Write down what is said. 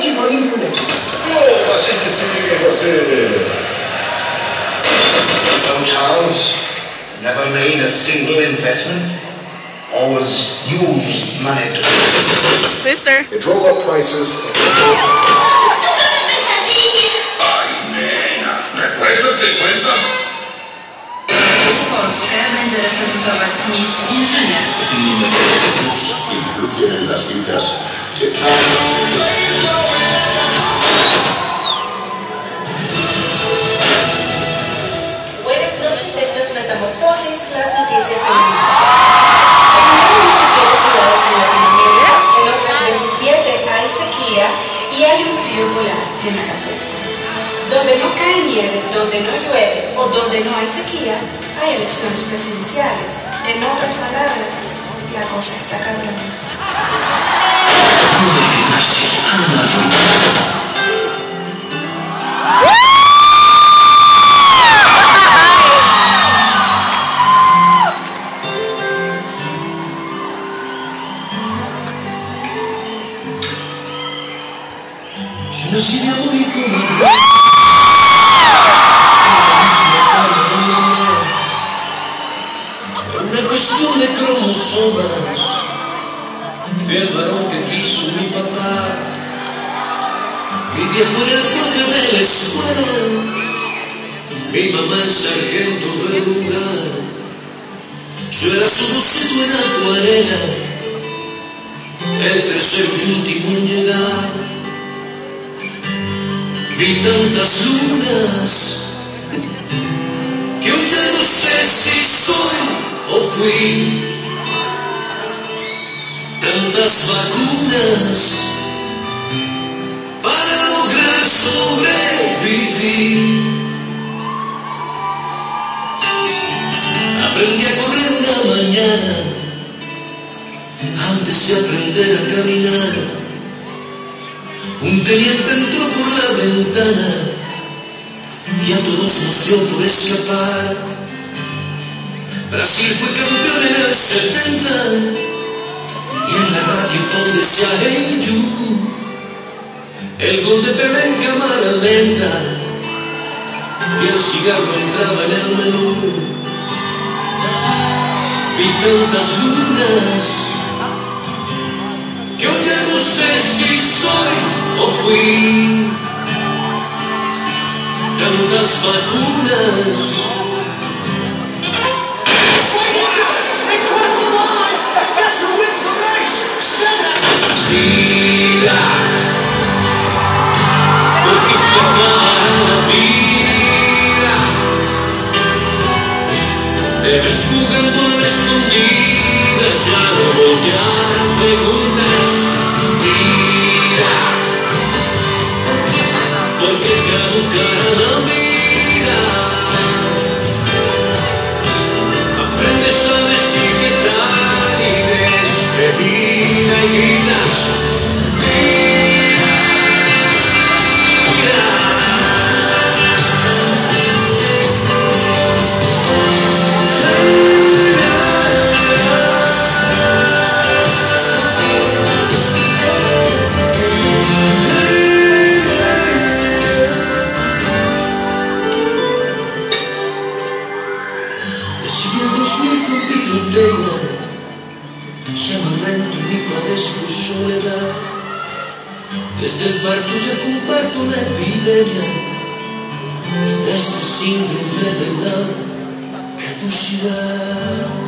ci Oh, ma gente si che cos'è? Charles never made a single investment. Always used money to. Sister. It drove up prices. Polskę będzie reprezentować Miss Inżynier. Esto es Metamorfosis, las noticias en minutos. Se inundan 17 ciudades en Latinoamérica, en otras 27 hay sequía y hay un frío polar en Acapulco. Donde no cae nieve, donde no llueve o donde no hay sequía, hay elecciones presidenciales. En otras palabras, la cosa está cabrona. e non si innamori come me. È una questione cromosomas Fermaron che quiso mi papà Mi dia por el cuello de la escuela Mi mamá es sargento de lugar Yo era su boceto en acuarela El tercer y último en llegar vi tantas lunas que eu já não sei se sou ou fui. Tantas vacunas para lograr sobreviver. Aprendi a correr na manhã antes de aprender a caminhar. Um teniente entrou ventana y a todos nos dio por escapar. Brasil fue campeón en el 70 y en la radio todo decía hey you. El gol de Pelé en cámara lenta y el cigarro entraba en el menú. Vi tantas lunas que hoy no sé si soy o fui las vacunas. Debes jugando a la escondida, ya no voy a preguntar. Ya no rento ni padezco soledad. Desde el parto ya comparto una epidemia, este síndrome de la caducidad.